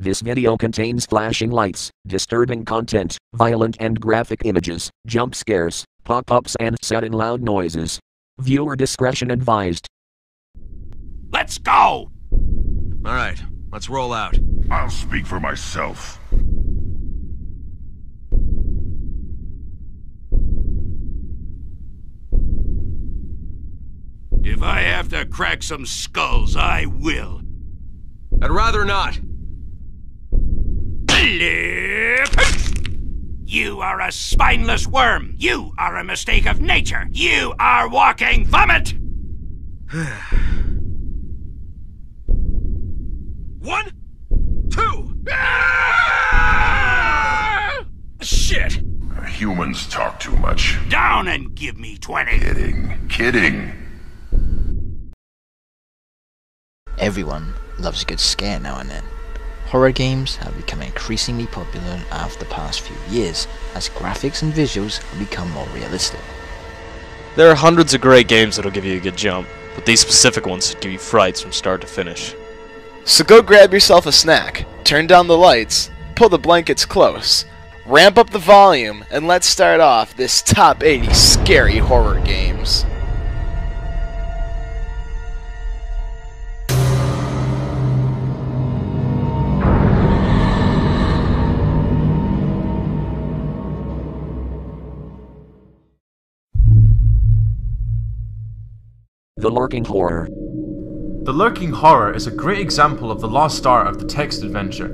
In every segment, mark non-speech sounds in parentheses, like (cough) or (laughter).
This video contains flashing lights, disturbing content, violent and graphic images, jump scares, pop-ups and sudden loud noises. Viewer discretion advised. Let's go! Alright, let's roll out. I'll speak for myself. If I have to crack some skulls, I will. I'd rather not. Flip! You are a spineless worm. You are a mistake of nature. You are walking vomit! (sighs) One, two. Ah! Shit! Humans talk too much. Down and give me 20. Kidding. Kidding. Everyone loves a good scare now and then. Horror games have become increasingly popular after the past few years as graphics and visuals have become more realistic. There are hundreds of great games that'll give you a good jump, but these specific ones give you frights from start to finish. So go grab yourself a snack, turn down the lights, pull the blankets close, ramp up the volume, and let's start off this top 80 scary horror games. The Lurking Horror. The Lurking Horror is a great example of the lost art of the text adventure.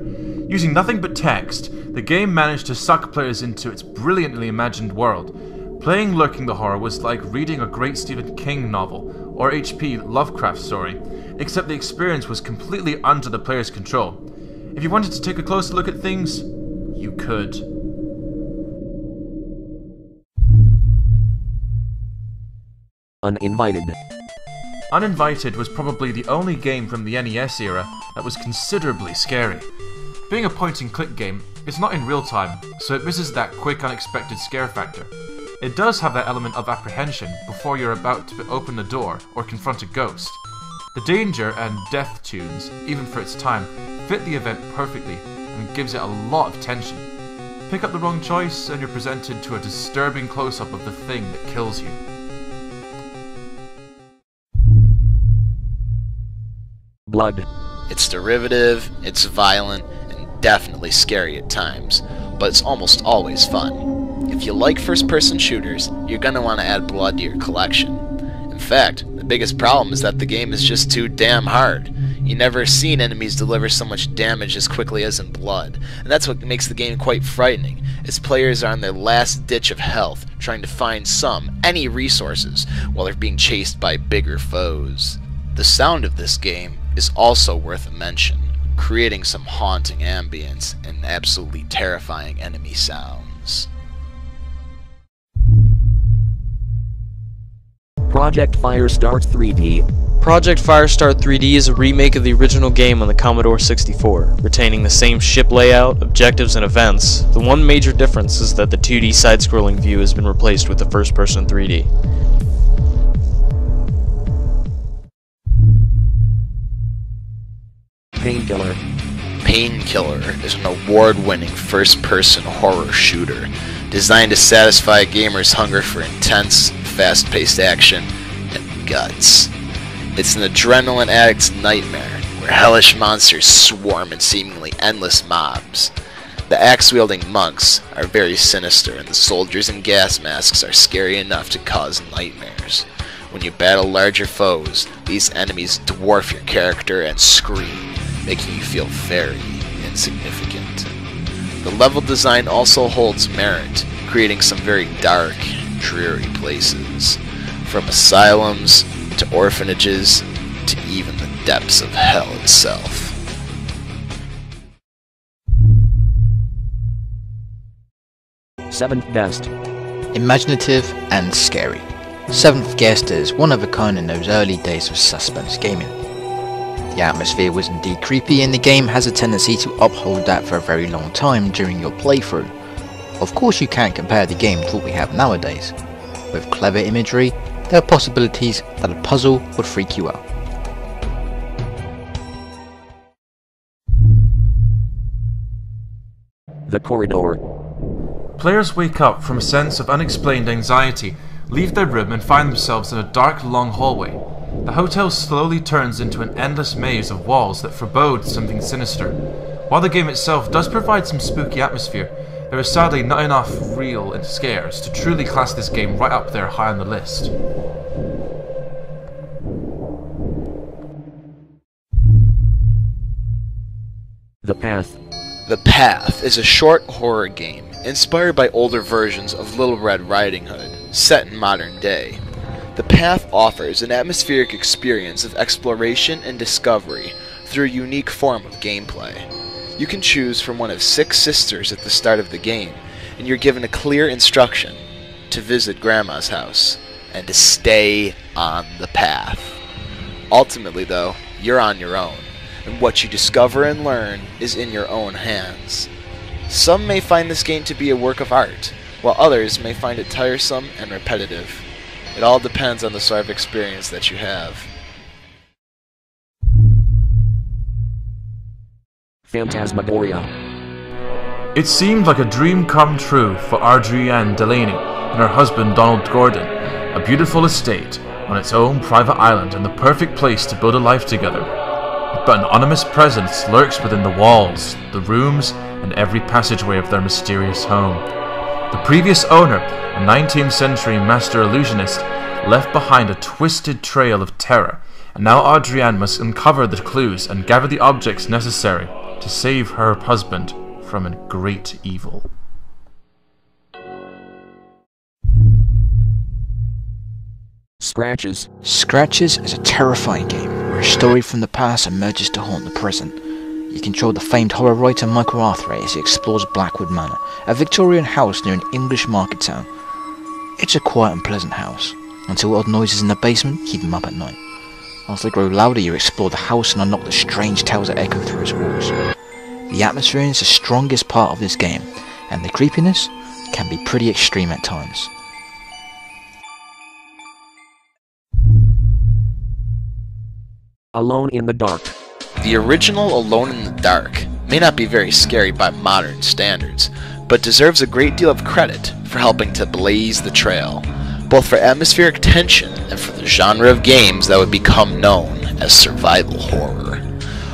Using nothing but text, the game managed to suck players into its brilliantly imagined world. Playing Lurking the Horror was like reading a great Stephen King novel or H.P. Lovecraft story, except the experience was completely under the player's control. If you wanted to take a closer look at things, you could. Uninvited. Uninvited was probably the only game from the NES era that was considerably scary. Being a point and click game, it's not in real time, so it misses that quick unexpected scare factor. It does have that element of apprehension before you're about to open the door or confront a ghost. The danger and death tunes, even for its time, fit the event perfectly and gives it a lot of tension. Pick up the wrong choice and you're presented to a disturbing close-up of the thing that kills you. Blood. It's derivative, it's violent, and definitely scary at times, but it's almost always fun. If you like first-person shooters, you're gonna want to add blood to your collection. In fact, the biggest problem is that the game is just too damn hard. You never seen enemies deliver so much damage as quickly as in Blood, and that's what makes the game quite frightening, as players are on their last ditch of health, trying to find some, any resources, while they're being chased by bigger foes. The sound of this game is also worth a mention, creating some haunting ambience and absolutely terrifying enemy sounds. Project Firestart 3D. Project Firestart 3D is a remake of the original game on the Commodore 64, retaining the same ship layout, objectives, and events. The one major difference is that the 2D side-scrolling view has been replaced with the first-person 3D. Painkiller. Painkiller is an award-winning first-person horror shooter designed to satisfy gamers' hunger for intense, fast-paced action and guts. It's an adrenaline addict's nightmare where hellish monsters swarm in seemingly endless mobs. The axe-wielding monks are very sinister and the soldiers in gas masks are scary enough to cause nightmares. When you battle larger foes, these enemies dwarf your character and scream, making you feel very insignificant. The level design also holds merit, creating some very dark, dreary places, from asylums to orphanages to even the depths of hell itself. Seventh Guest. Imaginative and scary. Seventh Guest is one of a kind in those early days of suspense gaming. The atmosphere was indeed creepy and the game has a tendency to uphold that for a very long time during your playthrough. Of course you can't compare the game to what we have nowadays. With clever imagery, there are possibilities that a puzzle would freak you out. The corridor. Players wake up from a sense of unexplained anxiety, leave their room, and find themselves in a dark, long hallway. The hotel slowly turns into an endless maze of walls that forebode something sinister. While the game itself does provide some spooky atmosphere, there is sadly not enough real and scares to truly class this game right up there high on the list. The Path. The Path is a short horror game inspired by older versions of Little Red Riding Hood, set in modern day. The Path offers an atmospheric experience of exploration and discovery through a unique form of gameplay. You can choose from one of six sisters at the start of the game, and you're given a clear instruction to visit Grandma's house and to stay on the path. Ultimately, though, you're on your own, and what you discover and learn is in your own hands. Some may find this game to be a work of art, while others may find it tiresome and repetitive. It all depends on the sort of experience that you have. Phantasmagoria. It seemed like a dream come true for Adrienne Delaney and her husband Donald Gordon, a beautiful estate on its own private island and the perfect place to build a life together. But an ominous presence lurks within the walls, the rooms, and every passageway of their mysterious home. The previous owner, a 19th century master illusionist, left behind a twisted trail of terror, and now Adrienne must uncover the clues and gather the objects necessary to save her husband from a great evil. Scratches. Scratches is a terrifying game where a story from the past emerges to haunt the present. You control the famed horror writer Michael Arthur as he explores Blackwood Manor, a Victorian house near an English market town. It's a quiet and pleasant house, until odd noises in the basement keep him up at night. As they grow louder, you explore the house and unlock the strange tales that echo through its walls. The atmosphere is the strongest part of this game, and the creepiness can be pretty extreme at times. Alone in the Dark. The original Alone in the Dark may not be very scary by modern standards, but deserves a great deal of credit for helping to blaze the trail, both for atmospheric tension and for the genre of games that would become known as survival horror.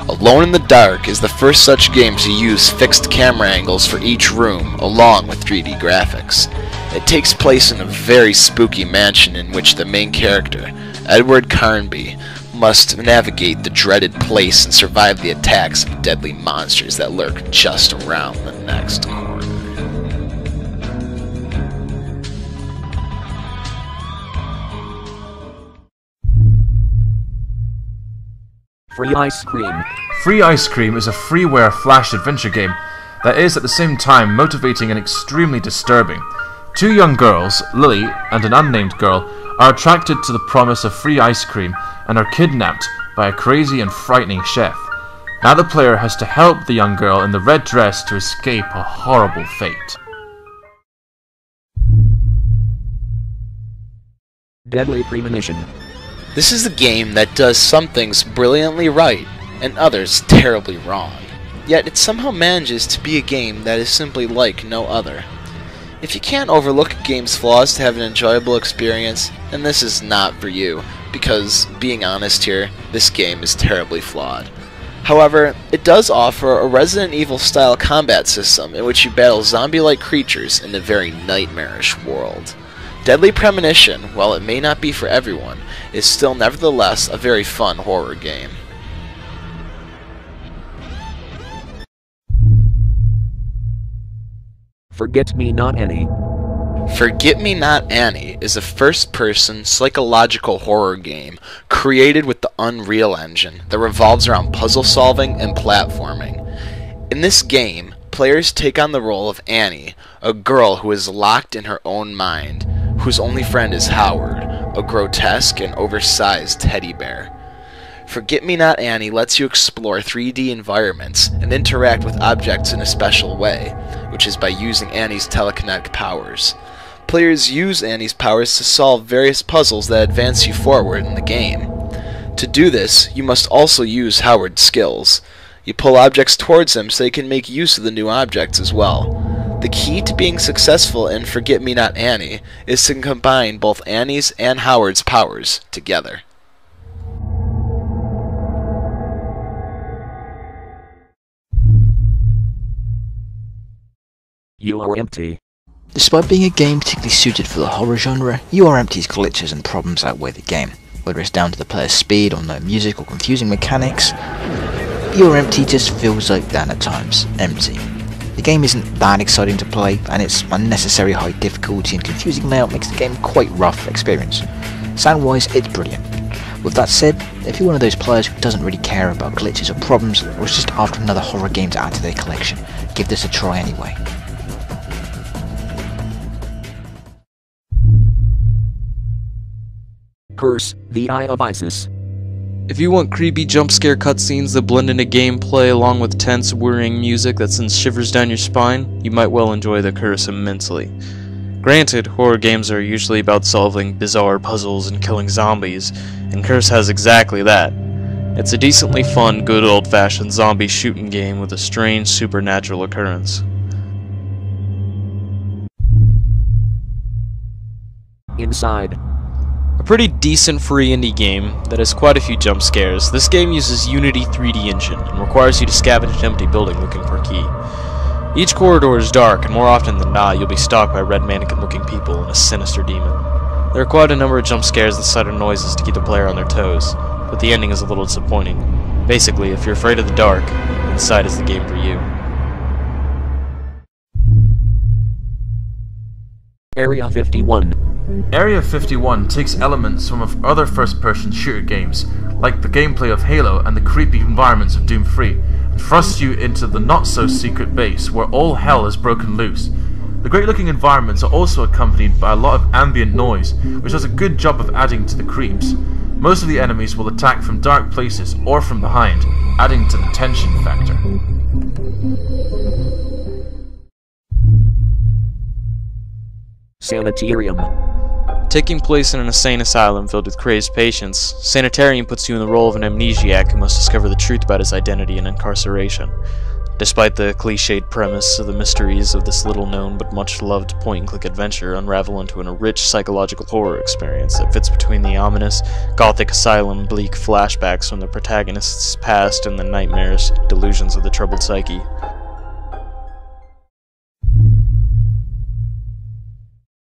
Alone in the Dark is the first such game to use fixed camera angles for each room along with 3D graphics. It takes place in a very spooky mansion in which the main character, Edward Carnby, must navigate the dreaded place and survive the attacks of deadly monsters that lurk just around the next corner. Free Ice Cream. Free Ice Cream is a freeware flash adventure game that is at the same time motivating and extremely disturbing. Two young girls, Lily and an unnamed girl, are attracted to the promise of free ice cream and are kidnapped by a crazy and frightening chef. Now the player has to help the young girl in the red dress to escape a horrible fate. Deadly Premonition. This is a game that does some things brilliantly right and others terribly wrong. Yet it somehow manages to be a game that is simply like no other. If you can't overlook a game's flaws to have an enjoyable experience, then this is not for you, because, being honest here, this game is terribly flawed. However, it does offer a Resident Evil style combat system in which you battle zombie-like creatures in a very nightmarish world. Deadly Premonition, while it may not be for everyone, is still nevertheless a very fun horror game. Forget Me Not Annie. Forget Me Not Annie is a first person psychological horror game created with the Unreal Engine that revolves around puzzle solving and platforming. In this game, players take on the role of Annie, a girl who is locked in her own mind, whose only friend is Howard, a grotesque and oversized teddy bear. Forget Me Not Annie lets you explore 3D environments and interact with objects in a special way, which is by using Annie's telekinetic powers. Players use Annie's powers to solve various puzzles that advance you forward in the game. To do this, you must also use Howard's skills. You pull objects towards him so he can make use of the new objects as well. The key to being successful in Forget Me Not Annie is to combine both Annie's and Howard's powers together. You are empty. Despite being a game particularly suited for the horror genre, You Are Empty's glitches and problems outweigh the game. Whether it's down to the player's speed or no music or confusing mechanics, You Are Empty just feels like that at times, empty. The game isn't that exciting to play, and its unnecessary high difficulty and confusing layout makes the game quite rough experience. Sound-wise, it's brilliant. With that said, if you're one of those players who doesn't really care about glitches or problems, or is just after another horror game to add to their collection, give this a try anyway. Curse, the Eye of Isis. If you want creepy jump scare cutscenes that blend into gameplay along with tense, worrying music that sends shivers down your spine, you might well enjoy The Curse immensely. Granted, horror games are usually about solving bizarre puzzles and killing zombies, and Curse has exactly that. It's a decently fun, good old-fashioned zombie shooting game with a strange supernatural occurrence. Inside. A pretty decent free indie game that has quite a few jump scares. This game uses Unity 3D engine and requires you to scavenge an empty building looking for a key. Each corridor is dark, and more often than not, you'll be stalked by red mannequin-looking people and a sinister demon. There are quite a number of jump scares and sudden noises to keep the player on their toes, but the ending is a little disappointing. Basically, if you're afraid of the dark, Inside is the game for you. Area 51. Area 51 takes elements from other first-person shooter games, like the gameplay of Halo and the creepy environments of Doom 3, and thrusts you into the not-so-secret base where all hell is broken loose. The great-looking environments are also accompanied by a lot of ambient noise, which does a good job of adding to the creeps. Most of the enemies will attack from dark places or from behind, adding to the tension factor. Sanitarium. Taking place in an insane asylum filled with crazed patients, Sanitarium puts you in the role of an amnesiac who must discover the truth about his identity and incarceration. Despite the cliched premise the mysteries of this little known but much loved point and click adventure unravel into a rich psychological horror experience that fits between the ominous, gothic asylum bleak flashbacks from the protagonist's past and the nightmares, delusions of the troubled psyche.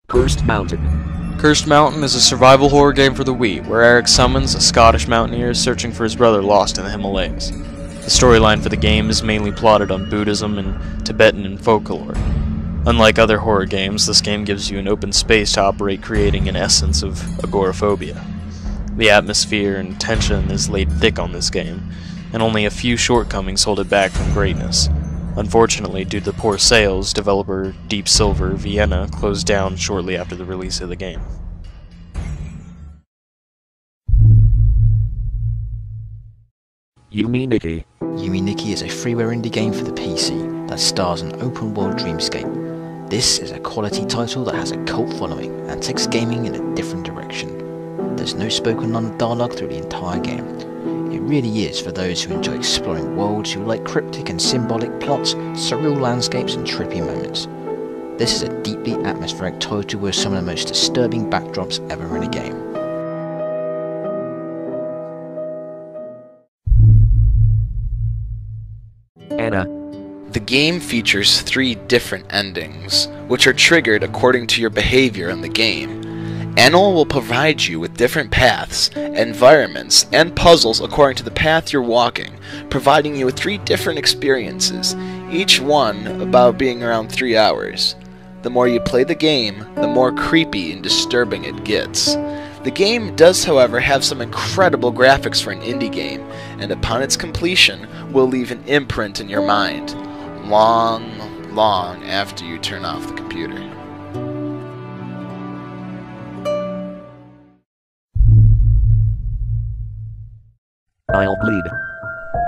Cursed Mountain. Cursed Mountain is a survival horror game for the Wii, where Eric Simmons a Scottish mountaineer searching for his brother lost in the Himalayas. The storyline for the game is mainly plotted on Buddhism and Tibetan and folklore. Unlike other horror games, this game gives you an open space to operate creating an essence of agoraphobia. The atmosphere and tension is laid thick on this game, and only a few shortcomings hold it back from greatness. Unfortunately, due to poor sales, developer Deep Silver Vienna closed down shortly after the release of the game. Yume Nikki. Yume Nikki is a freeware indie game for the PC that stars an open world dreamscape. This is a quality title that has a cult following and takes gaming in a different direction. There's no spoken non dialogue through the entire game. It really is for those who enjoy exploring worlds who like cryptic and symbolic plots, surreal landscapes and trippy moments. This is a deeply atmospheric title with some of the most disturbing backdrops ever in a game. Anna. The game features three different endings, which are triggered according to your behavior in the game. Anna will provide you with different paths, environments, and puzzles according to the path you're walking, providing you with three different experiences, each one about being around three hours. The more you play the game, the more creepy and disturbing it gets. The game does, however, have some incredible graphics for an indie game, and upon its completion, will leave an imprint in your mind, long, long after you turn off the computer. Illbleed.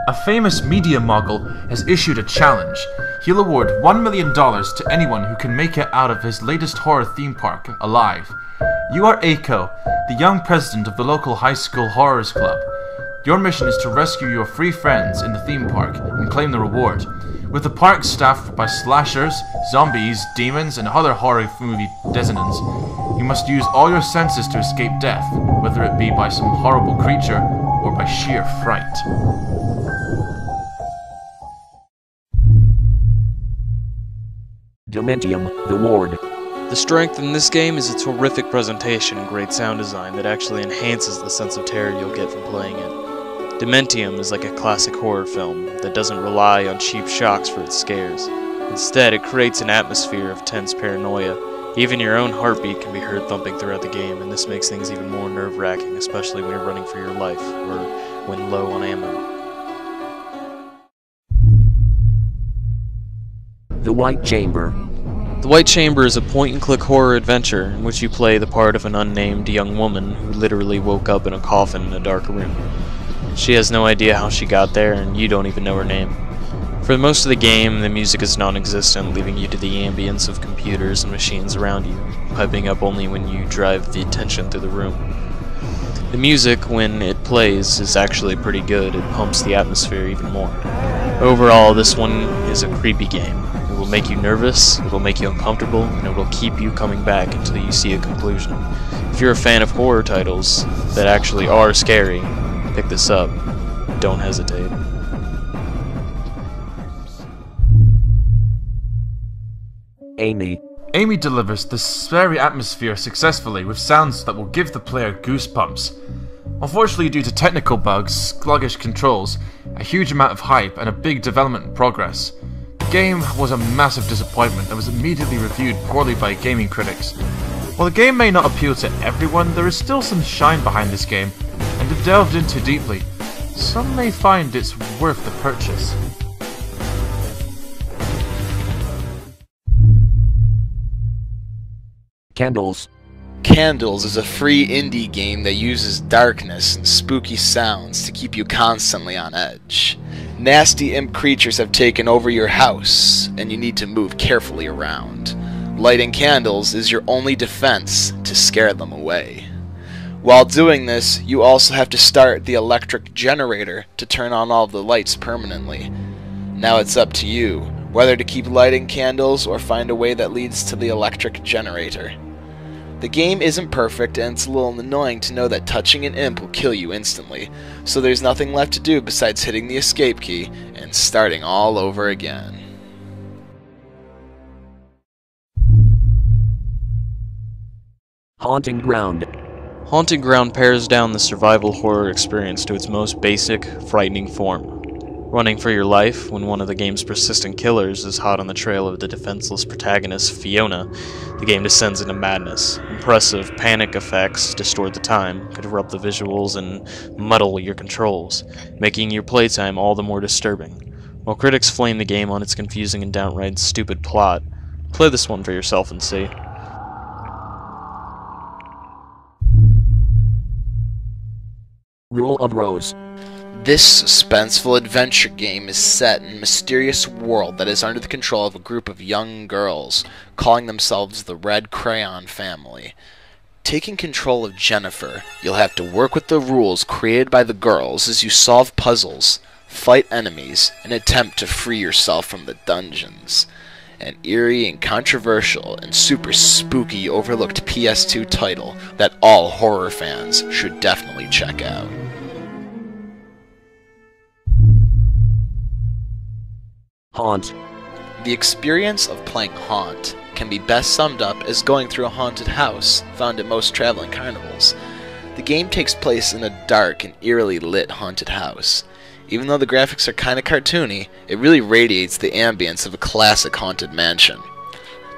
A famous media mogul has issued a challenge. He'll award $1 million to anyone who can make it out of his latest horror theme park alive. You are Aiko, the young president of the local high school horrors club. Your mission is to rescue your three friends in the theme park and claim the reward. With the park staffed by slashers, zombies, demons, and other horror movie dissonance, you must use all your senses to escape death, whether it be by some horrible creature by sheer fright. Dementium, the Ward. The strength in this game is its horrific presentation and great sound design that actually enhances the sense of terror you'll get from playing it. Dementium is like a classic horror film that doesn't rely on cheap shocks for its scares. Instead, it creates an atmosphere of tense paranoia. Even your own heartbeat can be heard thumping throughout the game, and this makes things even more nerve-wracking, especially when you're running for your life, or when low on ammo. The White Chamber. The White Chamber is a point-and-click horror adventure in which you play the part of an unnamed young woman who literally woke up in a coffin in a dark room. She has no idea how she got there, and you don't even know her name. For most of the game, the music is non-existent, leaving you to the ambience of computers and machines around you, piping up only when you drive the attention through the room. The music, when it plays, is actually pretty good. It pumps the atmosphere even more. Overall, this one is a creepy game. It will make you nervous, it will make you uncomfortable, and it will keep you coming back until you see a conclusion. If you're a fan of horror titles that actually are scary, pick this up. Don't hesitate. Amy. Amy delivers the scary atmosphere successfully with sounds that will give the player goosebumps. Unfortunately, due to technical bugs, sluggish controls, a huge amount of hype, and a big development in progress, the game was a massive disappointment and was immediately reviewed poorly by gaming critics. While the game may not appeal to everyone, there is still some shine behind this game, and if delved into deeply, some may find it's worth the purchase. Candles. Candles is a free indie game that uses darkness and spooky sounds to keep you constantly on edge. Nasty imp creatures have taken over your house, and you need to move carefully around. Lighting candles is your only defense to scare them away. While doing this, you also have to start the electric generator to turn on all the lights permanently. Now it's up to you, whether to keep lighting candles or find a way that leads to the electric generator. The game isn't perfect, and it's a little annoying to know that touching an imp will kill you instantly, so there's nothing left to do besides hitting the escape key and starting all over again. Haunting Ground. Haunting Ground pares down the survival horror experience to its most basic, frightening form. Running for your life when one of the game's persistent killers is hot on the trail of the defenseless protagonist, Fiona, the game descends into madness. Impressive panic effects distort the time, corrupt the visuals, and muddle your controls, making your playtime all the more disturbing. While critics flame the game on its confusing and downright stupid plot, play this one for yourself and see. Rule of Rose. This suspenseful adventure game is set in a mysterious world that is under the control of a group of young girls, calling themselves the Red Crayon Family. Taking control of Jennifer, you'll have to work with the rules created by the girls as you solve puzzles, fight enemies, and attempt to free yourself from the dungeons. An eerie and controversial and super spooky overlooked PS2 title that all horror fans should definitely check out. Haunt. The experience of playing Haunt can be best summed up as going through a haunted house found at most traveling carnivals. The game takes place in a dark and eerily lit haunted house. Even though the graphics are kinda cartoony, it really radiates the ambience of a classic haunted mansion.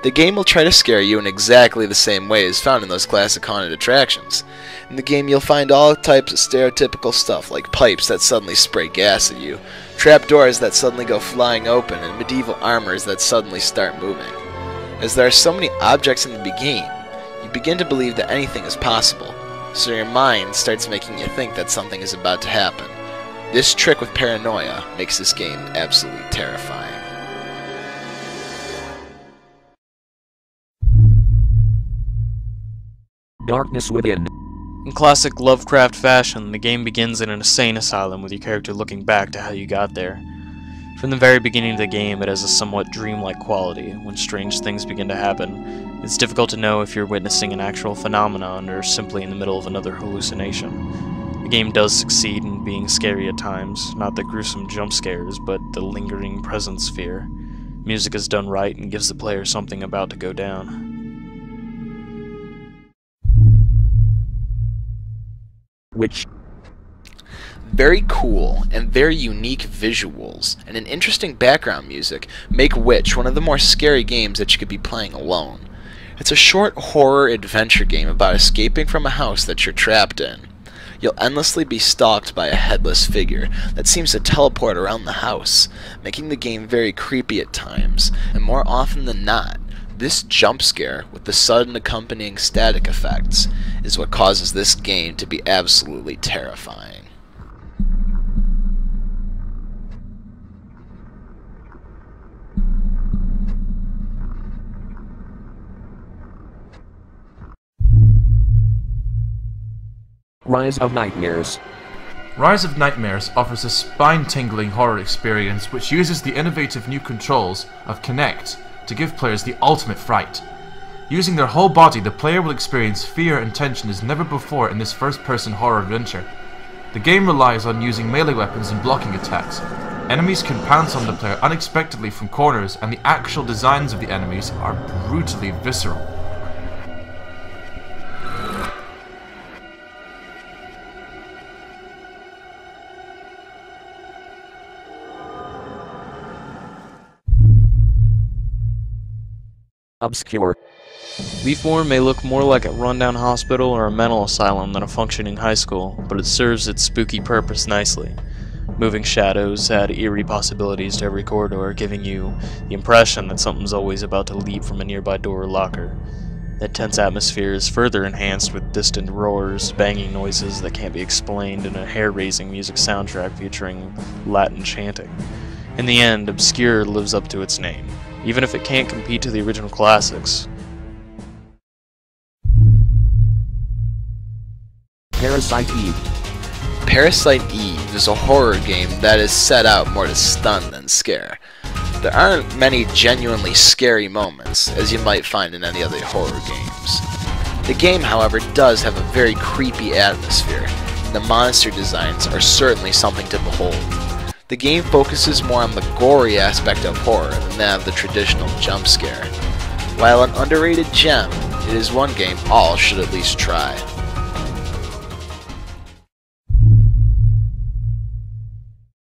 The game will try to scare you in exactly the same way as found in those classic haunted attractions. In the game, you'll find all types of stereotypical stuff like pipes that suddenly spray gas at you, trapdoors that suddenly go flying open, and medieval armors that suddenly start moving. As there are so many objects in the game, you begin to believe that anything is possible, so your mind starts making you think that something is about to happen. This trick with paranoia makes this game absolutely terrifying. Darkness Within. In classic Lovecraft fashion, the game begins in an insane asylum with your character looking back to how you got there. From the very beginning of the game, it has a somewhat dreamlike quality. When strange things begin to happen, it's difficult to know if you're witnessing an actual phenomenon or simply in the middle of another hallucination. The game does succeed in being scary at times, not the gruesome jump scares, but the lingering presence fear. Music is done right and gives the player something about to go down. Which Very cool and very unique visuals and an interesting background music make Witch one of the more scary games that you could be playing alone. It's a short horror adventure game about escaping from a house that you're trapped in. You'll endlessly be stalked by a headless figure that seems to teleport around the house, making the game very creepy at times, and more often than not, this jump scare, with the sudden accompanying static effects, is what causes this game to be absolutely terrifying. Rise of Nightmares. Rise of Nightmares offers a spine-tingling horror experience which uses the innovative new controls of Kinect to give players the ultimate fright. Using their whole body, the player will experience fear and tension as never before in this first-person horror adventure. The game relies on using melee weapons and blocking attacks. Enemies can pounce on the player unexpectedly from corners, and the actual designs of the enemies are brutally visceral. Obscure. V4 may look more like a rundown hospital or a mental asylum than a functioning high school, but it serves its spooky purpose nicely. Moving shadows add eerie possibilities to every corridor, giving you the impression that something's always about to leap from a nearby door or locker. That tense atmosphere is further enhanced with distant roars, banging noises that can't be explained, and a hair-raising music soundtrack featuring Latin chanting. In the end, Obscure lives up to its name, even if it can't compete to the original classics. Parasite Eve. Parasite Eve is a horror game that is set out more to stun than scare. There aren't many genuinely scary moments, as you might find in any other horror games. The game, however, does have a very creepy atmosphere, and the monster designs are certainly something to behold. The game focuses more on the gory aspect of horror than that of the traditional jump scare. While an underrated gem, it is one game all should at least try.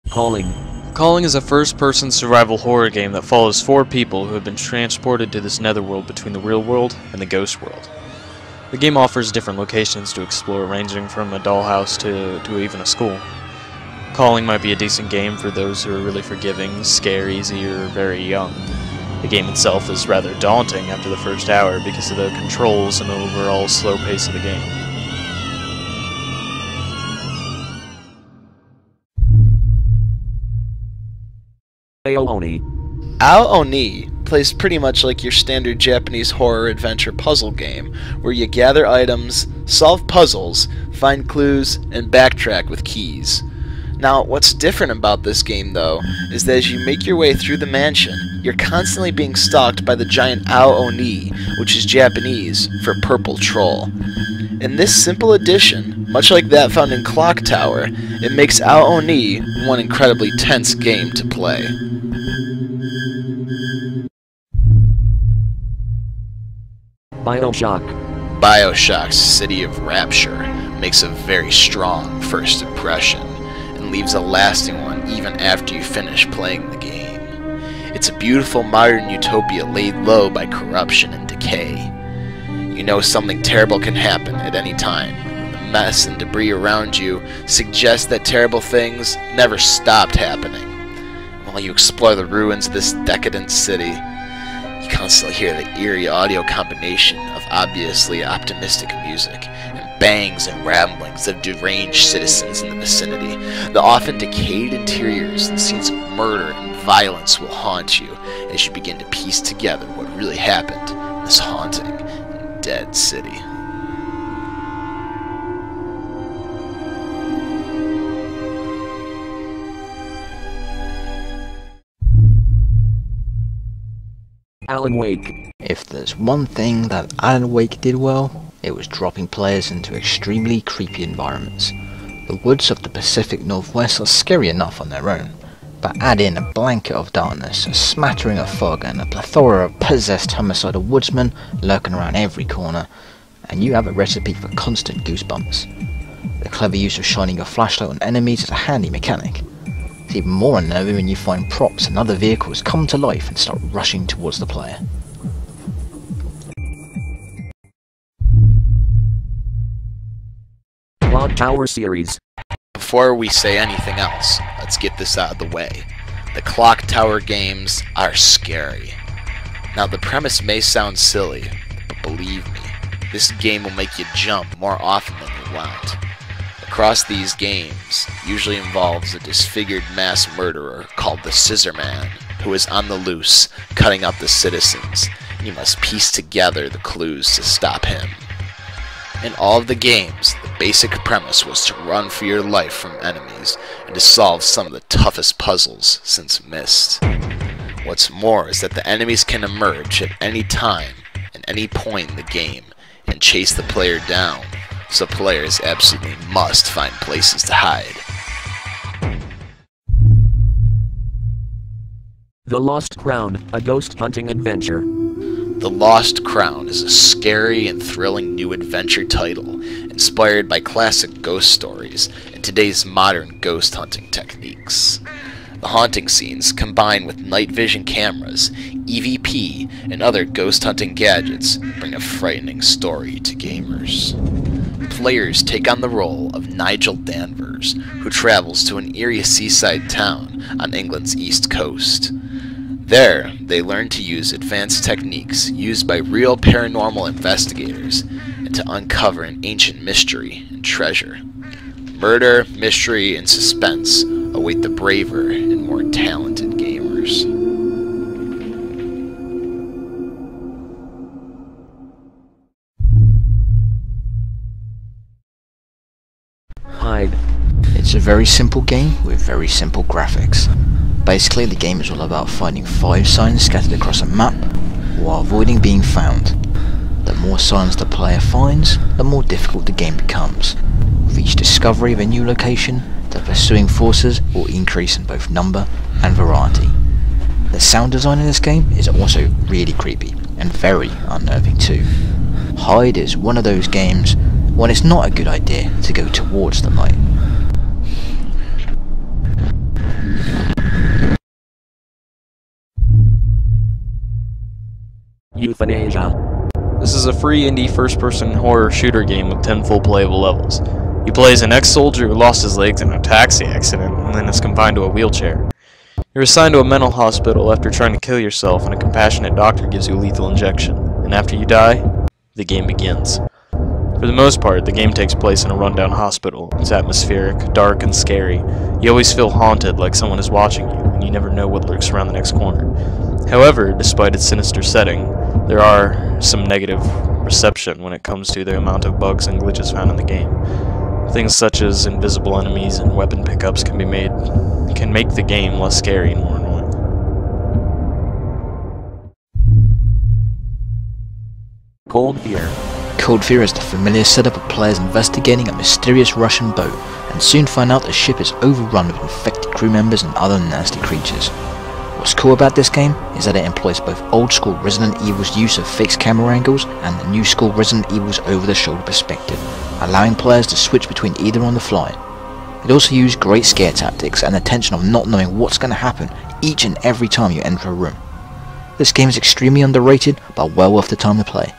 Calling. Calling is a first-person survival horror game that follows four people who have been transported to this netherworld between the real world and the ghost world. The game offers different locations to explore, ranging from a dollhouse to, to even a school. Calling might be a decent game for those who are really forgiving, scare easy, or very young. The game itself is rather daunting after the first hour because of the controls and overall slow pace of the game. Ao Oni. Ao Oni plays pretty much like your standard Japanese horror adventure puzzle game, where you gather items, solve puzzles, find clues, and backtrack with keys. Now, what's different about this game, though, is that as you make your way through the mansion, you're constantly being stalked by the giant Ao Oni, which is Japanese for purple troll. In this simple addition, much like that found in Clock Tower, it makes Ao Oni one incredibly tense game to play. Bioshock. Bioshock's City of Rapture makes a very strong first impression and leaves a lasting one even after you finish playing the game. It's a beautiful modern utopia laid low by corruption and decay. You know something terrible can happen at any time. The mess and debris around you suggest that terrible things never stopped happening. While you explore the ruins of this decadent city, you constantly hear the eerie audio combination of obviously optimistic music bangs and ramblings of deranged citizens in the vicinity. The often decayed interiors and scenes of murder and violence will haunt you as you begin to piece together what really happened in this haunting and dead city. Alan Wake. If there's one thing that Alan Wake did well, it was dropping players into extremely creepy environments. The woods of the Pacific Northwest are scary enough on their own, but add in a blanket of darkness, a smattering of fog, and a plethora of possessed homicidal woodsmen lurking around every corner, and you have a recipe for constant goosebumps. The clever use of shining your flashlight on enemies is a handy mechanic. It's even more unnerving when you find props and other vehicles come to life and start rushing towards the player. Tower series. Before we say anything else, let's get this out of the way. The Clock Tower games are scary. Now, the premise may sound silly, but believe me, this game will make you jump more often than you want. Across these games usually involves a disfigured mass murderer called the Scissor Man, who is on the loose, cutting up the citizens, you must piece together the clues to stop him. In all of the games, the basic premise was to run for your life from enemies and to solve some of the toughest puzzles since Myst. What's more is that the enemies can emerge at any time and any point in the game and chase the player down, so players absolutely must find places to hide. The Lost Crown, a ghost hunting adventure. The Lost Crown is a scary and thrilling new adventure title inspired by classic ghost stories and today's modern ghost hunting techniques. The haunting scenes, combined with night vision cameras, EVP, and other ghost hunting gadgets, bring a frightening story to gamers. Players take on the role of Nigel Danvers, who travels to an eerie seaside town on England's east coast. There, they learn to use advanced techniques used by real paranormal investigators and to uncover an ancient mystery and treasure. Murder, mystery, and suspense await the braver and more talented gamers. Hide. It's a very simple game with very simple graphics. Basically, the game is all about finding five signs scattered across a map while avoiding being found. The more signs the player finds, the more difficult the game becomes. With each discovery of a new location, the pursuing forces will increase in both number and variety. The sound design in this game is also really creepy and very unnerving too. Hide is one of those games when it's not a good idea to go towards the light. Euthanasia. This is a free indie first-person horror shooter game with 10 full playable levels. You play as an ex-soldier who lost his legs in a taxi accident and then is confined to a wheelchair. You're assigned to a mental hospital after trying to kill yourself and a compassionate doctor gives you a lethal injection. And after you die, the game begins. For the most part, the game takes place in a rundown hospital. It's atmospheric, dark, and scary. You always feel haunted like someone is watching you, and you never know what lurks around the next corner. However, despite its sinister setting, there are some negative reception when it comes to the amount of bugs and glitches found in the game. Things such as invisible enemies and weapon pickups can be made can make the game less scary and more annoying. Cold Fear. Cold Fear is the familiar setup of players investigating a mysterious Russian boat and soon find out the ship is overrun with infected crew members and other nasty creatures. What's cool about this game is that it employs both old school Resident Evil's use of fixed camera angles and the new school Resident Evil's over the shoulder perspective, allowing players to switch between either on the fly. It also used great scare tactics and the tension of not knowing what's going to happen each and every time you enter a room. This game is extremely underrated but well worth the time to play.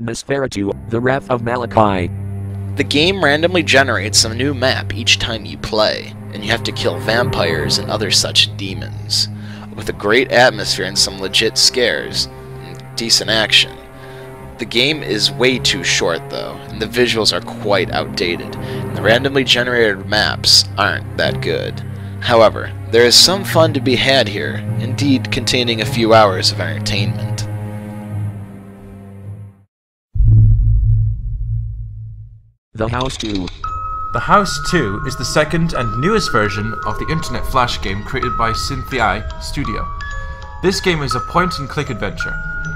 Nosferatu, The Wrath of Malachi. The game randomly generates a new map each time you play, and you have to kill vampires and other such demons. With a great atmosphere and some legit scares, and decent action. The game is way too short though, and the visuals are quite outdated, and the randomly generated maps aren't that good. However, there is some fun to be had here, indeed containing a few hours of entertainment. The House 2. The House 2 is the second and newest version of the Internet Flash game created by Synthii Studio. This game is a point and click adventure.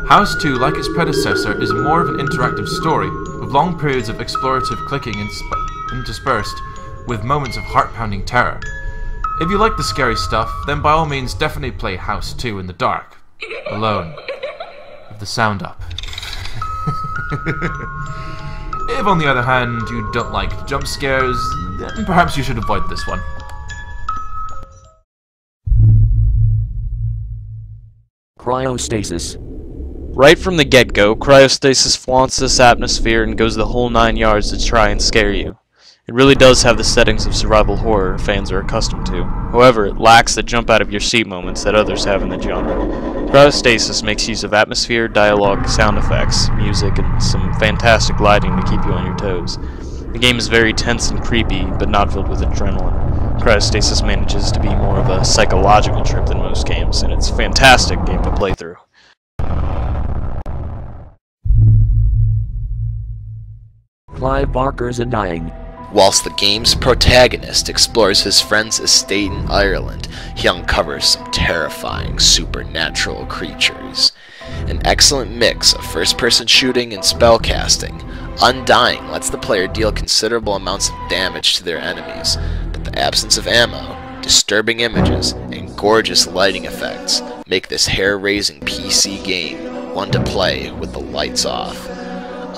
House 2, like its predecessor, is more of an interactive story, with long periods of explorative clicking interspersed with moments of heart pounding terror. If you like the scary stuff, then by all means definitely play House 2 in the dark, alone, with the sound up. (laughs) if on the other hand you don't like jump scares, then perhaps you should avoid this one. Cryostasis. Right from the get-go, Cryostasis flaunts this atmosphere and goes the whole nine yards to try and scare you. It really does have the settings of survival horror fans are accustomed to. However, it lacks the jump out of your seat moments that others have in the genre. Cryostasis makes use of atmosphere, dialogue, sound effects, music, and some fantastic lighting to keep you on your toes. The game is very tense and creepy, but not filled with adrenaline. Cryostasis manages to be more of a psychological trip than most games, and it's a fantastic game to play through. Clive Barker's Undying. Whilst the game's protagonist explores his friend's estate in Ireland, he uncovers some terrifying supernatural creatures. An excellent mix of first-person shooting and spellcasting, Undying lets the player deal considerable amounts of damage to their enemies, but the absence of ammo, disturbing images, and gorgeous lighting effects make this hair-raising PC game one to play with the lights off.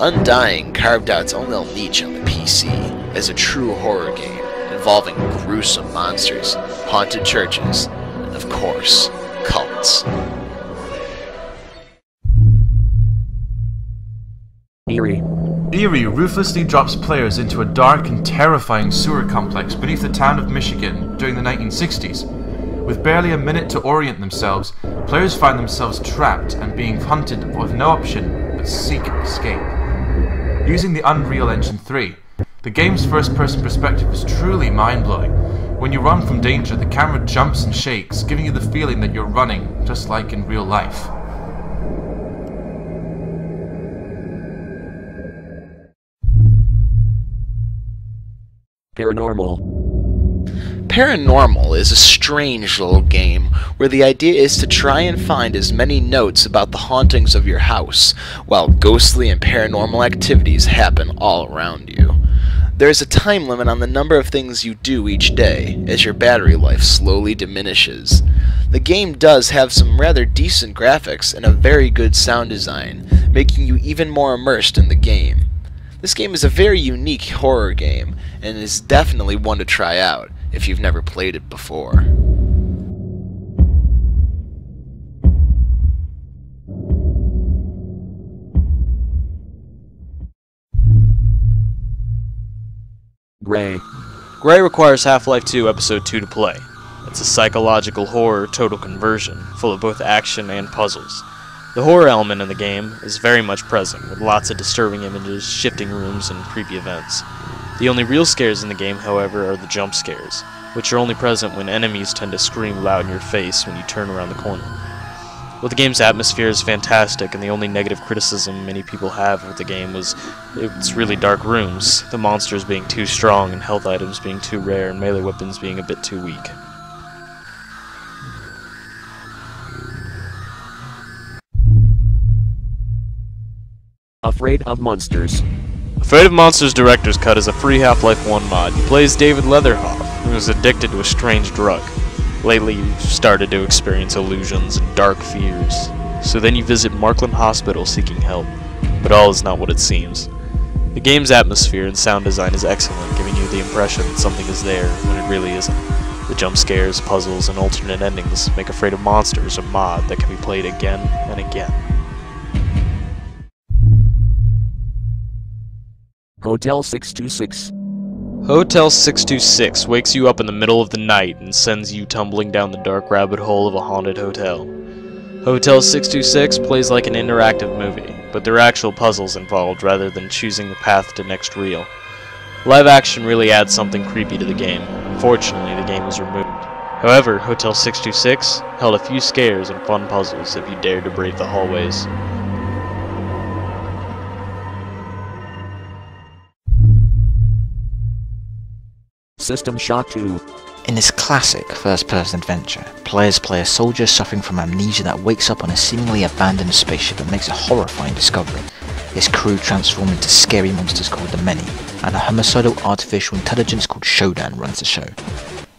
Undying carved out its own little niche on the PC as a true horror game involving gruesome monsters, haunted churches, and of course, cults. Eerie. Eerie ruthlessly drops players into a dark and terrifying sewer complex beneath the town of Michigan during the 1960s. With barely a minute to orient themselves, players find themselves trapped and being hunted with no option but seek escape. Using the Unreal Engine 3, the game's first person perspective is truly mind blowing. When you run from danger, the camera jumps and shakes, giving you the feeling that you're running, just like in real life. Paranormal. Paranormal is a strange little game where the idea is to try and find as many notes about the hauntings of your house, while ghostly and paranormal activities happen all around you. There is a time limit on the number of things you do each day, as your battery life slowly diminishes. The game does have some rather decent graphics and a very good sound design, making you even more immersed in the game. This game is a very unique horror game, and is definitely one to try out if you've never played it before. Gray. Gray requires Half-Life 2 Episode 2 to play. It's a psychological horror total conversion, full of both action and puzzles. The horror element in the game is very much present, with lots of disturbing images, shifting rooms, and creepy events. The only real scares in the game, however, are the jump scares, which are only present when enemies tend to scream loud in your face when you turn around the corner. Well, the game's atmosphere is fantastic, and the only negative criticism many people have with the game was its really dark rooms, the monsters being too strong and health items being too rare and melee weapons being a bit too weak. Afraid of Monsters. Afraid of Monsters Director's Cut is a free Half-Life 1 mod. He plays David Leatherhoff, who is addicted to a strange drug. Lately, you've started to experience illusions and dark fears. So then you visit Markland Hospital seeking help, but all is not what it seems. The game's atmosphere and sound design is excellent, giving you the impression that something is there when it really isn't. The jump scares, puzzles, and alternate endings make Afraid of Monsters a mod that can be played again and again. Hotel 626. Hotel 626 wakes you up in the middle of the night and sends you tumbling down the dark rabbit hole of a haunted hotel. Hotel 626 plays like an interactive movie, but there are actual puzzles involved rather than choosing the path to next reel. Live action really adds something creepy to the game. Unfortunately, the game was removed. However, Hotel 626 held a few scares and fun puzzles if you dared to brave the hallways. System Shock 2. In this classic first-person adventure, players play a soldier suffering from amnesia that wakes up on a seemingly abandoned spaceship and makes a horrifying discovery. His crew transform into scary monsters called the Many, and a homicidal artificial intelligence called Shodan runs the show.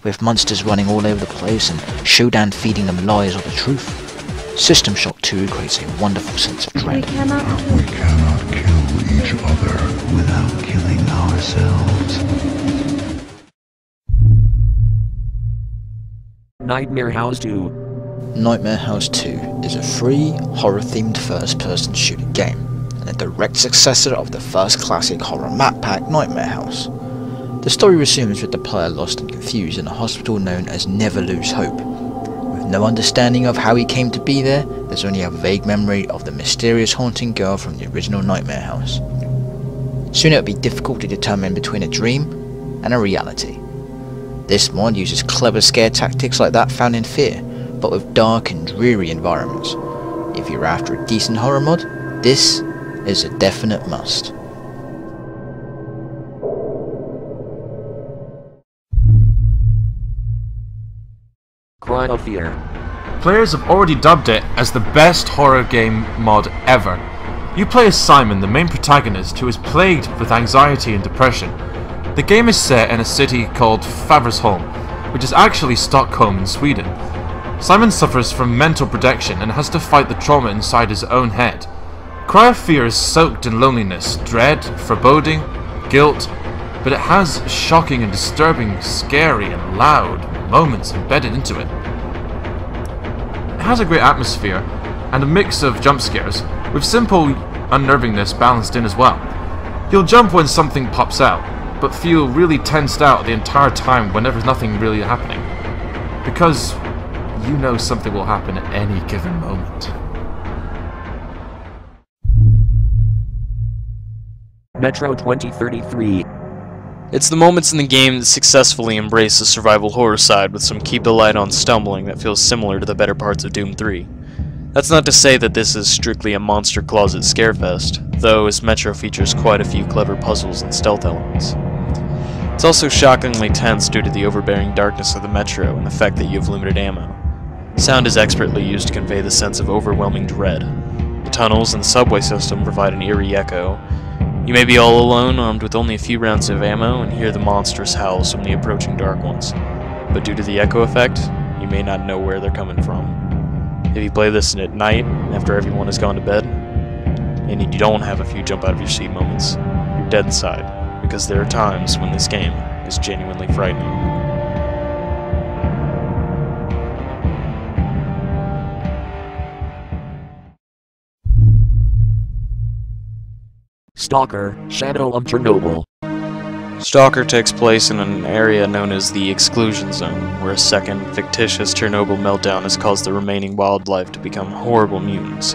With monsters running all over the place and Shodan feeding them lies or the truth, System Shock 2 creates a wonderful sense of We dread. cannot kill. We cannot kill each other without killing ourselves. Nightmare House 2. Nightmare House 2 is a free, horror-themed first-person shooter game, and a direct successor of the first classic horror map pack Nightmare House. The story resumes with the player lost and confused in a hospital known as Never Lose Hope. With no understanding of how he came to be there, there's only a vague memory of the mysterious haunting girl from the original Nightmare House. Soon it will be difficult to determine between a dream and a reality. This mod uses clever scare tactics like that found in Fear, but with dark and dreary environments. If you're after a decent horror mod, this is a definite must. Cry of Fear. Players have already dubbed it as the best horror game mod ever. You play as Simon, the main protagonist, who is plagued with anxiety and depression. The game is set in a city called Faversholm, which is actually Stockholm in Sweden. Simon suffers from mental projection and has to fight the trauma inside his own head. Cry of Fear is soaked in loneliness, dread, foreboding, guilt, but it has shocking and disturbing, scary and loud moments embedded into it. It has a great atmosphere and a mix of jump scares, with simple unnervingness balanced in as well. You'll jump when something pops out, but feel really tensed out the entire time whenever there's nothing really happening. Because you know something will happen at any given moment. Metro 2033. It's the moments in the game that successfully embrace the survival horror side with some keep the light on stumbling that feels similar to the better parts of Doom 3. That's not to say that this is strictly a monster closet scarefest, though as Metro features quite a few clever puzzles and stealth elements. It's also shockingly tense due to the overbearing darkness of the Metro and the fact that you have limited ammo. Sound is expertly used to convey the sense of overwhelming dread. The tunnels and subway system provide an eerie echo, you may be all alone, armed with only a few rounds of ammo, and hear the monstrous howls from the approaching Dark Ones. But due to the echo effect, you may not know where they're coming from. If you play this at night, after everyone has gone to bed, and you don't have a few jump out of your seat moments, you're dead inside, because there are times when this game is genuinely frightening. Stalker, Shadow of Chernobyl. Stalker takes place in an area known as the Exclusion Zone, where a second, fictitious Chernobyl meltdown has caused the remaining wildlife to become horrible mutants.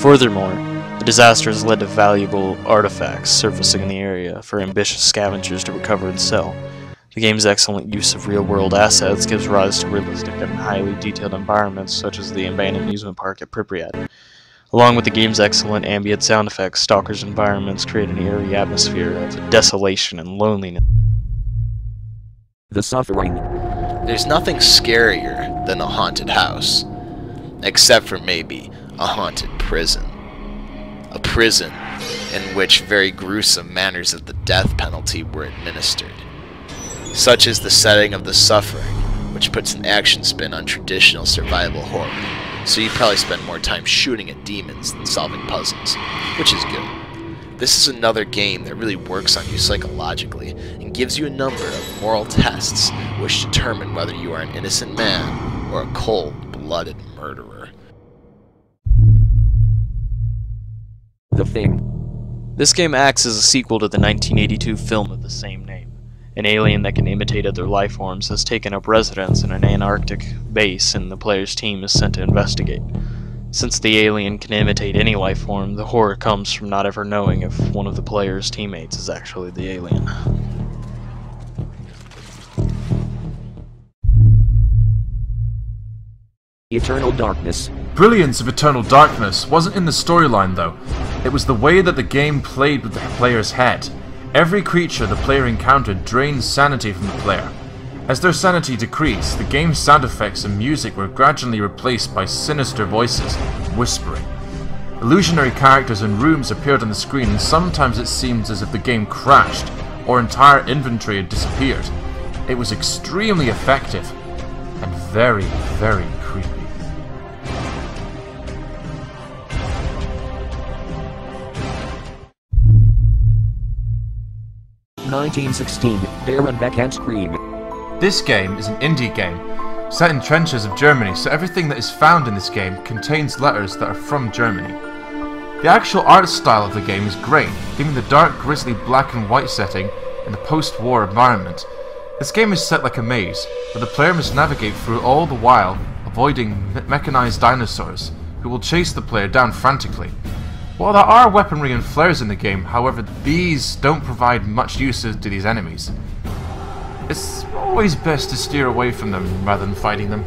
Furthermore, the disaster has led to valuable artifacts surfacing in the area for ambitious scavengers to recover and sell. The game's excellent use of real-world assets gives rise to realistic and highly detailed environments such as the abandoned amusement park at Pripyat. Along with the game's excellent ambient sound effects, Stalker's environments create an eerie atmosphere of desolation and loneliness. The Suffering. There's nothing scarier than a haunted house. Except for maybe a haunted prison. A prison in which very gruesome manners of the death penalty were administered. Such is the setting of The Suffering, which puts an action spin on traditional survival horror. So you probably spend more time shooting at demons than solving puzzles, which is good. This is another game that really works on you psychologically and gives you a number of moral tests which determine whether you are an innocent man or a cold-blooded murderer. The Thing. This game acts as a sequel to the 1982 film of the same name. An alien that can imitate other life forms has taken up residence in an Antarctic base and the player's team is sent to investigate. Since the alien can imitate any life form, the horror comes from not ever knowing if one of the player's teammates is actually the alien. Eternal Darkness. Brilliance of Eternal Darkness wasn't in the storyline though, it was the way that the game played with the player's head. Every creature the player encountered drained sanity from the player. As their sanity decreased, the game's sound effects and music were gradually replaced by sinister voices, whispering. Illusionary characters and rooms appeared on the screen, and sometimes it seemed as if the game crashed, or entire inventory had disappeared. It was extremely effective, and very, very creepy. Nineteen sixteen, Baron Beck Scream. This game is an indie game, set in trenches of Germany, so everything that is found in this game contains letters that are from Germany. The actual art style of the game is great, giving the dark, grisly black and white setting in the post-war environment. This game is set like a maze, where the player must navigate through all the while avoiding me mechanized dinosaurs, who will chase the player down frantically. While there are weaponry and flares in the game, however, these don't provide much use to these enemies. It's always best to steer away from them rather than fighting them.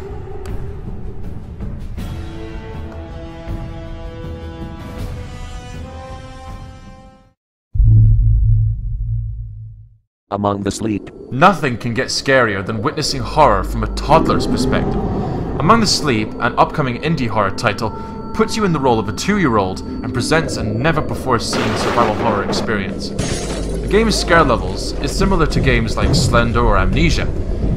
Among the Sleep. Nothing can get scarier than witnessing horror from a toddler's perspective. Among the Sleep, an upcoming indie horror title, puts you in the role of a two-year-old and presents a never-before-seen survival horror experience. The game's scare levels is similar to games like Slender or Amnesia,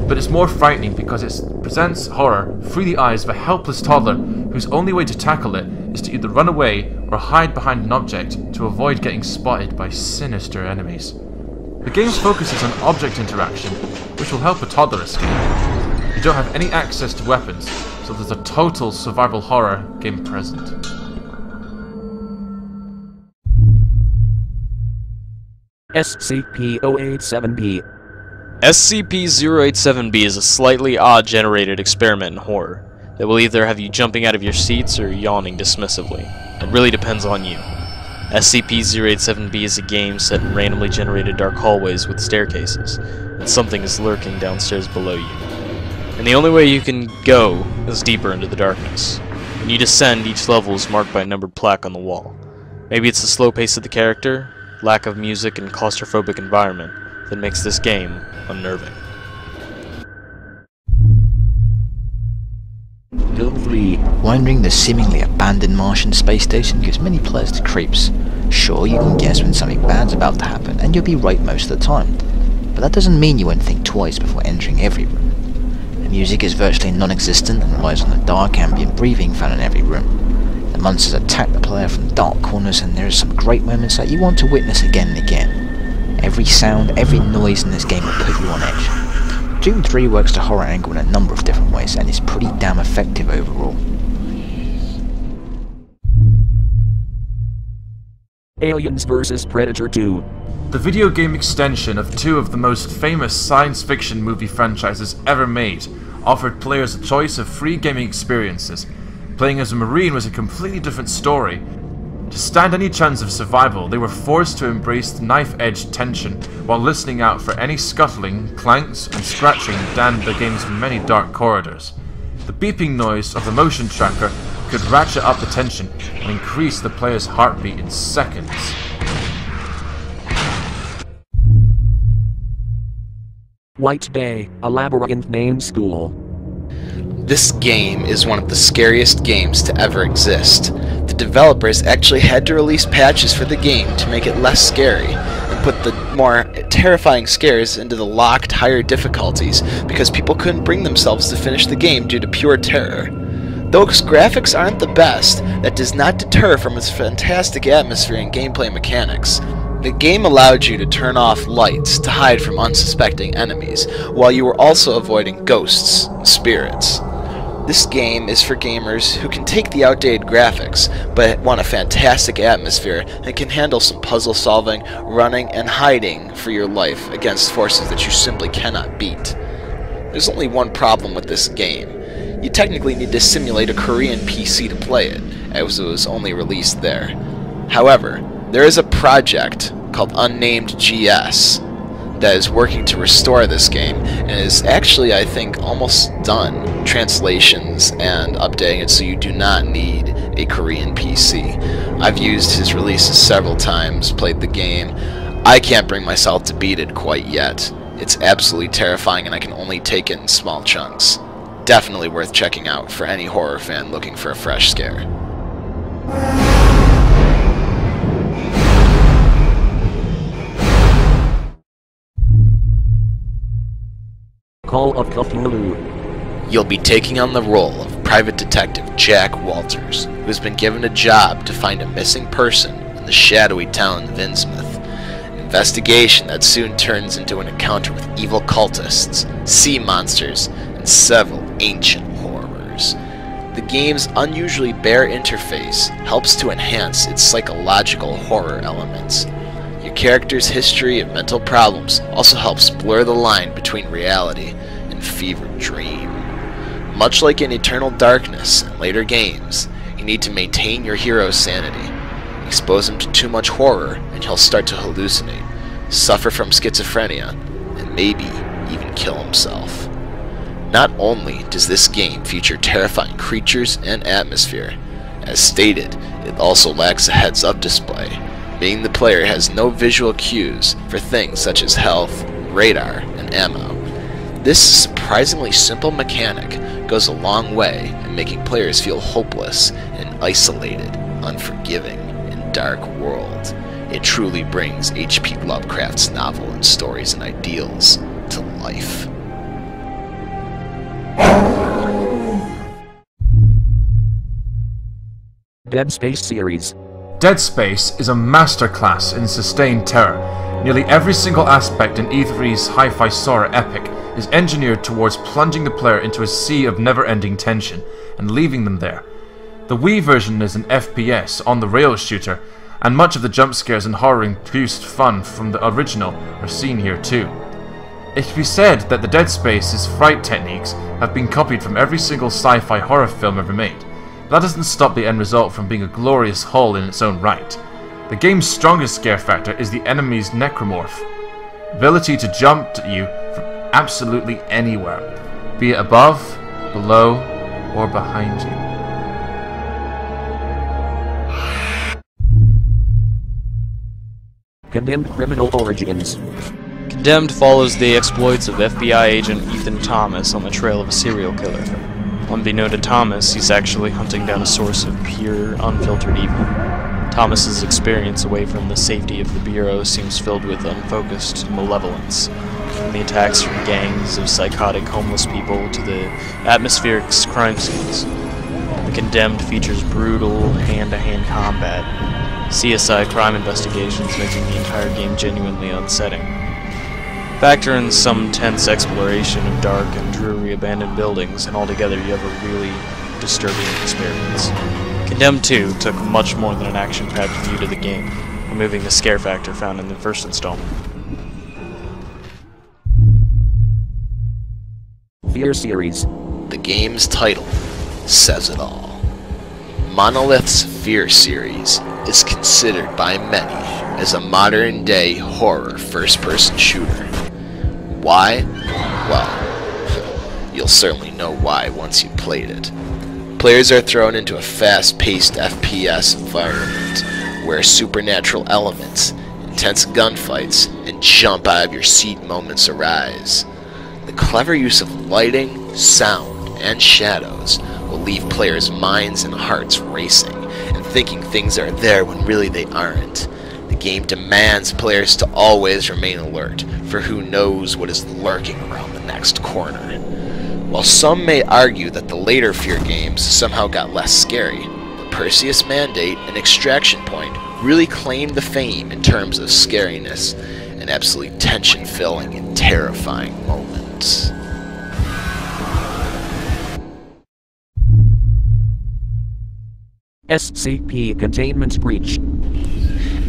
but it's more frightening because it presents horror through the eyes of a helpless toddler whose only way to tackle it is to either run away or hide behind an object to avoid getting spotted by sinister enemies. The game's focus is on object interaction, which will help a toddler escape. You don't have any access to weapons, so there's a total survival horror game present. SCP-087-B. SCP-087-B is a slightly odd generated experiment in horror that will either have you jumping out of your seats or yawning dismissively. It really depends on you. SCP-087-B is a game set in randomly generated dark hallways with staircases, and something is lurking downstairs below you. And the only way you can go is deeper into the darkness. When you descend, each level is marked by a numbered plaque on the wall. Maybe it's the slow pace of the character, lack of music, and claustrophobic environment that makes this game unnerving. 3. Wandering the seemingly abandoned Martian space station gives many players the creeps. Sure, you can guess when something bad's about to happen, and you'll be right most of the time. But that doesn't mean you won't think twice before entering every room. The music is virtually non-existent and relies on the dark ambient breathing found in every room. The monsters attack the player from dark corners and there are some great moments that you want to witness again and again. Every sound, every noise in this game will put you on edge. Doom 3 works the horror angle in a number of different ways and is pretty damn effective overall. Aliens vs. Predator 2. The video game extension of two of the most famous science fiction movie franchises ever made offered players a choice of free gaming experiences. Playing as a Marine was a completely different story. To stand any chance of survival, they were forced to embrace the knife-edge tension while listening out for any scuttling, clanks, and scratching down the game's many dark corridors. The beeping noise of the motion tracker could ratchet up the tension and increase the player's heartbeat in seconds. White Day, a labyrinth named school. This game is one of the scariest games to ever exist. The developers actually had to release patches for the game to make it less scary, and put the more terrifying scares into the locked higher difficulties because people couldn't bring themselves to finish the game due to pure terror. Though its graphics aren't the best, that does not deter from its fantastic atmosphere and gameplay mechanics. The game allowed you to turn off lights to hide from unsuspecting enemies, while you were also avoiding ghosts and spirits. This game is for gamers who can take the outdated graphics, but want a fantastic atmosphere and can handle some puzzle solving, running, and hiding for your life against forces that you simply cannot beat. There's only one problem with this game. You technically need to simulate a Korean PC to play it, as it was only released there. However, there is a project called Unnamed GS that is working to restore this game and is actually, I think, almost done translations and updating it so you do not need a Korean PC. I've used his releases several times, played the game. I can't bring myself to beat it quite yet. It's absolutely terrifying and I can only take it in small chunks. Definitely worth checking out for any horror fan looking for a fresh scare. Call of Cthulhu. You'll be taking on the role of Private Detective Jack Walters, who has been given a job to find a missing person in the shadowy town Innsmouth. An investigation that soon turns into an encounter with evil cultists, sea monsters, and several ancient horrors. The game's unusually bare interface helps to enhance its psychological horror elements. Your character's history of mental problems also helps blur the line between reality and fevered dream. Much like in Eternal Darkness and later games, you need to maintain your hero's sanity. Expose him to too much horror and he'll start to hallucinate, suffer from schizophrenia, and maybe even kill himself. Not only does this game feature terrifying creatures and atmosphere, as stated, it also lacks a heads-up display, meaning the player has no visual cues for things such as health, radar, and ammo. This surprisingly simple mechanic goes a long way in making players feel hopeless and isolated, unforgiving, and dark world. It truly brings H.P. Lovecraft's novel and stories and ideals to life. Dead Space series. Dead Space is a masterclass in sustained terror. Nearly every single aspect in EA's sci-fi horror epic is engineered towards plunging the player into a sea of never-ending tension and leaving them there. The Wii version is an FPS on the rails shooter, and much of the jump scares and horror-induced fun from the original are seen here too. It can be said that the Dead Space's fright techniques have been copied from every single sci-fi horror film ever made. But that doesn't stop the end result from being a glorious haul in its own right. The game's strongest scare factor is the enemy's necromorph, ability to jump at you absolutely anywhere, be it above, below, or behind you. Condemned Criminal Origins. Condemned follows the exploits of FBI agent Ethan Thomas on the trail of a serial killer. Unbeknown to Thomas, he's actually hunting down a source of pure, unfiltered evil. Thomas's experience away from the safety of the Bureau seems filled with unfocused malevolence. From the attacks from gangs of psychotic homeless people to the atmospheric crime scenes. The Condemned features brutal hand-to-hand combat, CSI crime investigations making the entire game genuinely unsetting. Factor in some tense exploration of dark and dreary abandoned buildings, and altogether you have a really disturbing experience. Condemned 2 took much more than an action-packed view to the game, removing the scare factor found in the first installment. Series. The game's title says it all. Monolith's Fear series is considered by many as a modern-day horror first-person shooter. Why? Well, (laughs) you'll certainly know why once you've played it. Players are thrown into a fast-paced FPS environment where supernatural elements, intense gunfights, and jump out of your seat moments arise. Clever use of lighting, sound, and shadows will leave players' minds and hearts racing and thinking things are there when really they aren't. The game demands players to always remain alert, for who knows what is lurking around the next corner. While some may argue that the later Fear games somehow got less scary, the Perseus Mandate and Extraction Point really claimed the fame in terms of scariness and absolutely tension-filling and terrifying moments. SCP Containment Breach.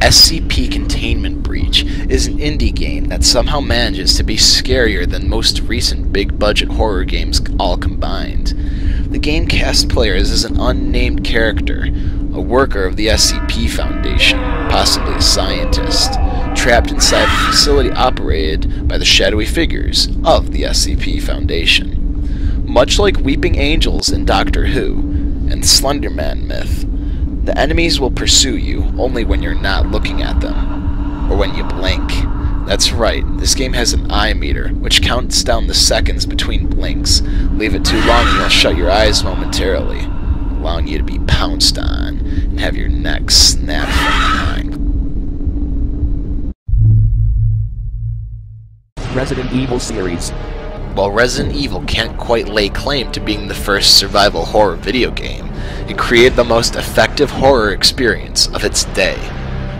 SCP Containment Breach is an indie game that somehow manages to be scarier than most recent big budget horror games all combined. The game casts players as an unnamed character, a worker of the SCP Foundation, possibly a scientist, trapped inside a facility operated by the shadowy figures of the SCP Foundation. Much like Weeping Angels in Doctor Who and Slenderman myth, the enemies will pursue you only when you're not looking at them. or when you blink. That's right, this game has an eye meter, which counts down the seconds between blinks. Leave it too long and you'll shut your eyes momentarily, allowing you to be pounced on and have your neck snapped from behind. Resident Evil series. While Resident Evil can't quite lay claim to being the first survival horror video game, it created the most effective horror experience of its day.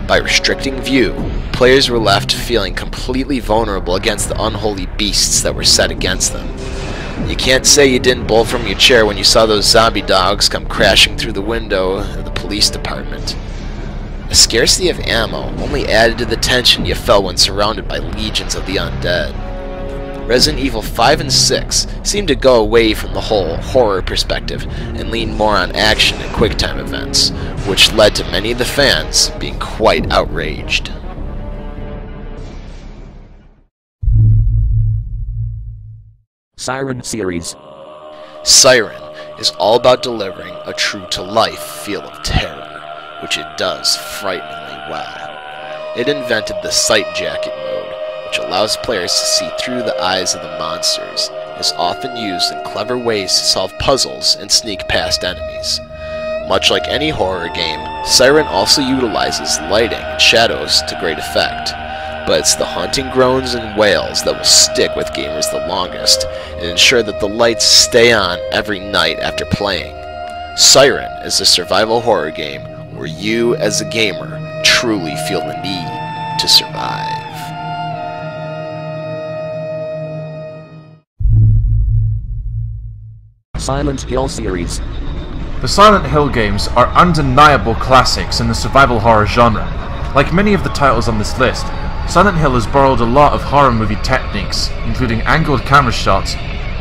By restricting view, players were left feeling completely vulnerable against the unholy beasts that were set against them. You can't say you didn't bolt from your chair when you saw those zombie dogs come crashing through the window of the police department. A scarcity of ammo only added to the tension you felt when surrounded by legions of the undead. Resident Evil 5 and 6 seemed to go away from the whole horror perspective and lean more on action and quick-time events, which led to many of the fans being quite outraged. Siren series. Siren is all about delivering a true-to-life feel of terror, which it does frighteningly well. It invented the sight jacket mode, which allows players to see through the eyes of the monsters, and is often used in clever ways to solve puzzles and sneak past enemies. Much like any horror game, Siren also utilizes lighting and shadows to great effect, but it's the haunting groans and wails that will stick with gamers the longest and ensure that the lights stay on every night after playing. Siren is a survival horror game where you, as a gamer, truly feel the need to survive. Silent Hill series. The Silent Hill games are undeniable classics in the survival horror genre. Like many of the titles on this list, Silent Hill has borrowed a lot of horror movie techniques, including angled camera shots,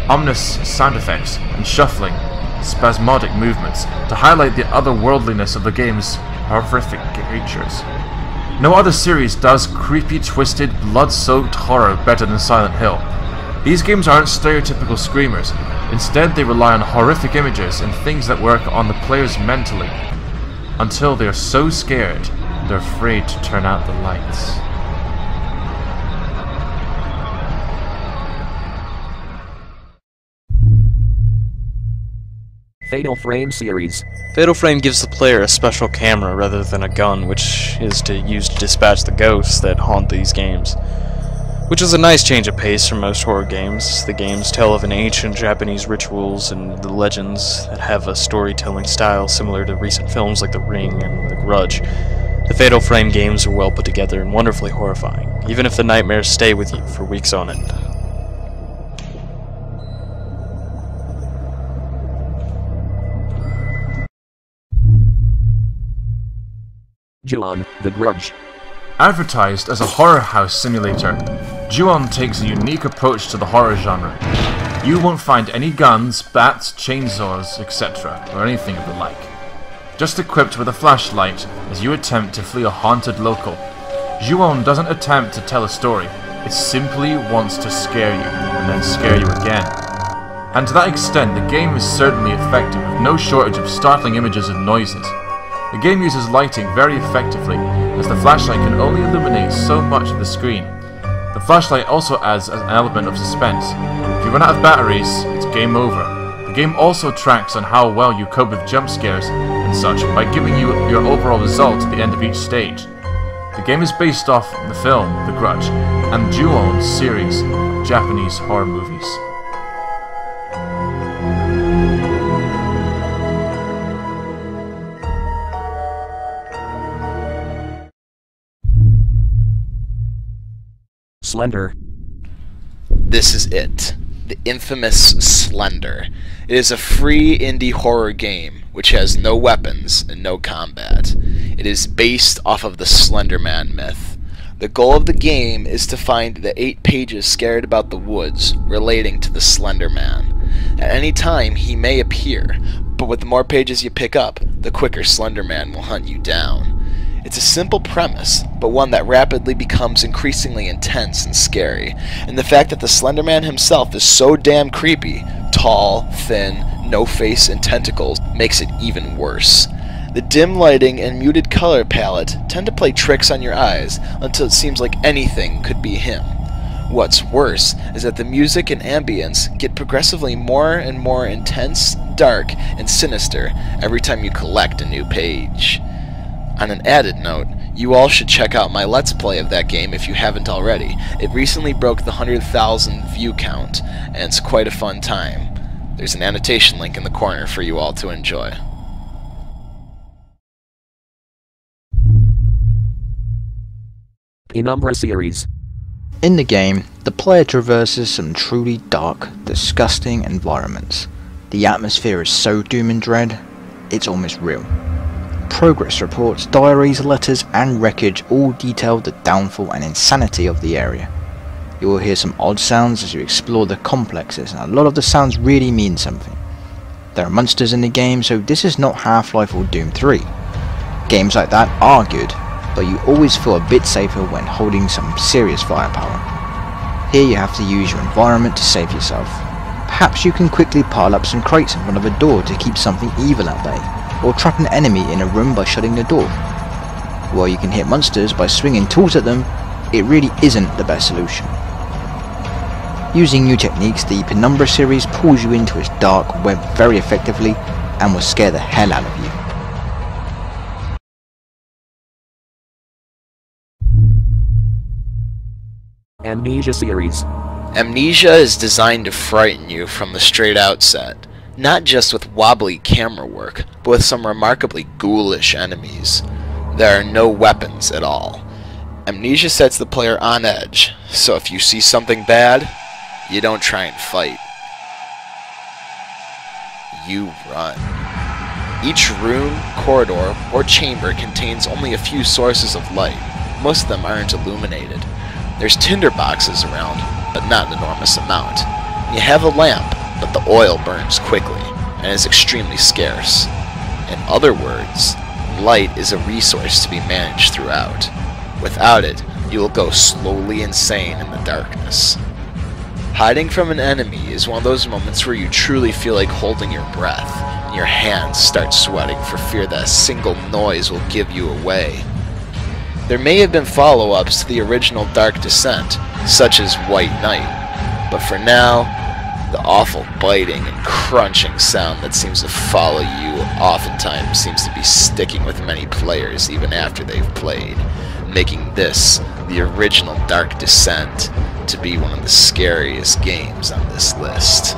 ominous sound effects, and shuffling, spasmodic movements, to highlight the otherworldliness of the game's horrific creatures. No other series does creepy, twisted, blood-soaked horror better than Silent Hill. These games aren't stereotypical screamers, instead they rely on horrific images and things that work on the players mentally, until they are so scared they're afraid to turn out the lights. Fatal Frame series. Fatal Frame gives the player a special camera rather than a gun, which is to use to dispatch the ghosts that haunt these games. Which is a nice change of pace from most horror games. The games tell of an ancient Japanese rituals and the legends that have a storytelling style similar to recent films like The Ring and The Grudge. The Fatal Frame games are well put together and wonderfully horrifying, even if the nightmares stay with you for weeks on end. Ju-On, The Grudge. Advertised as a horror house simulator, Ju-On takes a unique approach to the horror genre. You won't find any guns, bats, chainsaws, etc., or anything of the like. Just equipped with a flashlight as you attempt to flee a haunted local. Ju-On doesn't attempt to tell a story, it simply wants to scare you, and then scare you again. And to that extent, the game is certainly effective, with no shortage of startling images and noises. The game uses lighting very effectively, as the flashlight can only illuminate so much of the screen. The flashlight also adds an element of suspense. If you run out of batteries, it's game over. The game also tracks on how well you cope with jump scares and such by giving you your overall result at the end of each stage. The game is based off the film The Grudge and Ju-On's series Japanese horror movies. Slender. This is it. The infamous Slender. It is a free indie horror game which has no weapons and no combat. It is based off of the Slender Man myth. The goal of the game is to find the eight pages scattered about the woods relating to the Slender Man. At any time, he may appear, but with the more pages you pick up, the quicker Slender Man will hunt you down. It's a simple premise, but one that rapidly becomes increasingly intense and scary, and the fact that the Slender Man himself is so damn creepy, tall, thin, no face, and tentacles, makes it even worse. The dim lighting and muted color palette tend to play tricks on your eyes until it seems like anything could be him. What's worse is that the music and ambience get progressively more and more intense, dark, and sinister every time you collect a new page. On an added note, you all should check out my Let's Play of that game if you haven't already. It recently broke the 100,000 view count, and it's quite a fun time. There's an annotation link in the corner for you all to enjoy. Penumbra series. In the game, the player traverses some truly dark, disgusting environments. The atmosphere is so doom and dread, it's almost real. Progress reports, diaries, letters and wreckage all detail the downfall and insanity of the area. You will hear some odd sounds as you explore the complexes and a lot of the sounds really mean something. There are monsters in the game so this is not Half-Life or Doom 3. Games like that are good, but you always feel a bit safer when holding some serious firepower. Here you have to use your environment to save yourself. Perhaps you can quickly pile up some crates in front of a door to keep something evil at bay, or trap an enemy in a room by shutting the door. While you can hit monsters by swinging tools at them, it really isn't the best solution. Using new techniques, the Penumbra series pulls you into its dark web very effectively and will scare the hell out of you. Amnesia series. Amnesia is designed to frighten you from the straight outset, not just with wobbly camera work, but with some remarkably ghoulish enemies. There are no weapons at all. Amnesia sets the player on edge, so if you see something bad, you don't try and fight. You run. Each room, corridor, or chamber contains only a few sources of light. Most of them aren't illuminated. There's tinder boxes around, but not an enormous amount. You have a lamp, but the oil burns quickly, and is extremely scarce. In other words, light is a resource to be managed throughout. Without it, you will go slowly insane in the darkness. Hiding from an enemy is one of those moments where you truly feel like holding your breath, and your hands start sweating for fear that a single noise will give you away. There may have been follow-ups to the original Dark Descent, such as White Knight, but for now, the awful biting and crunching sound that seems to follow you oftentimes seems to be sticking with many players even after they've played, making this, the original Dark Descent, to be one of the scariest games on this list.